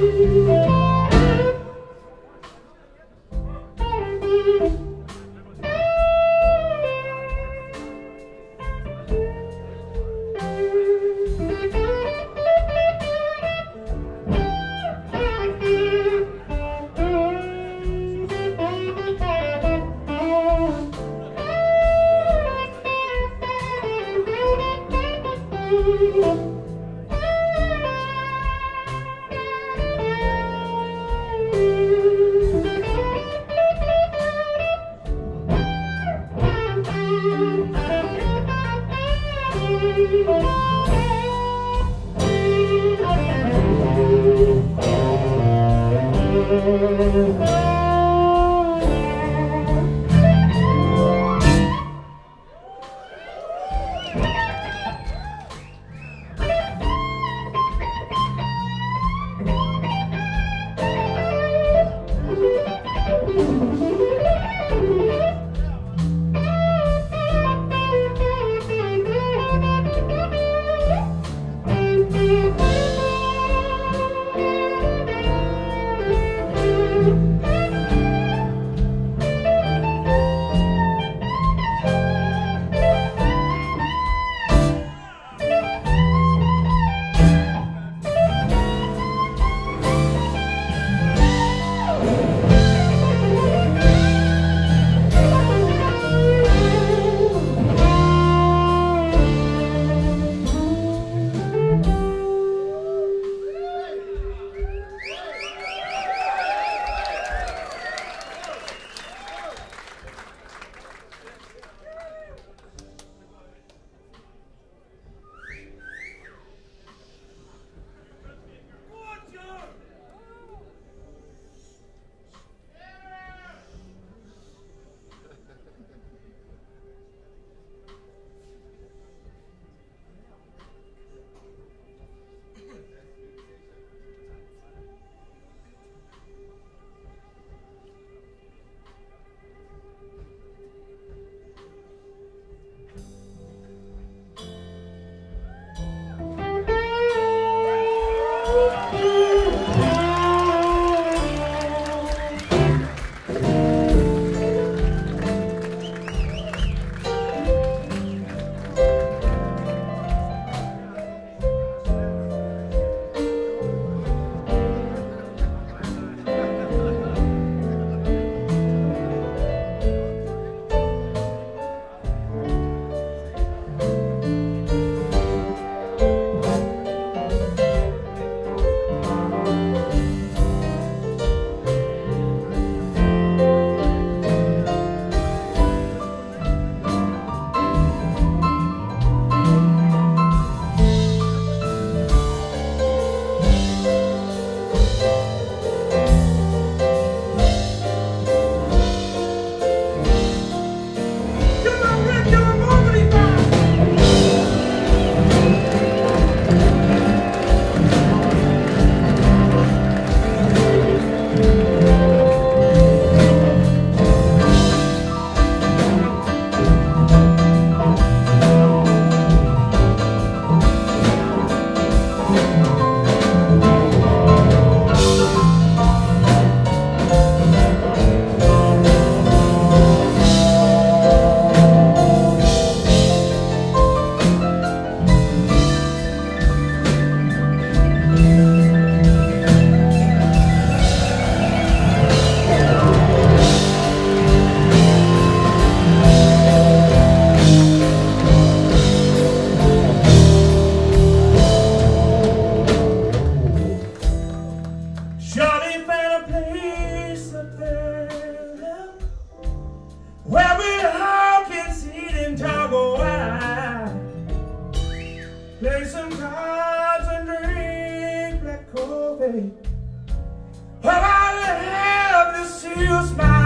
Música cards and drink black coffee. But I love this use my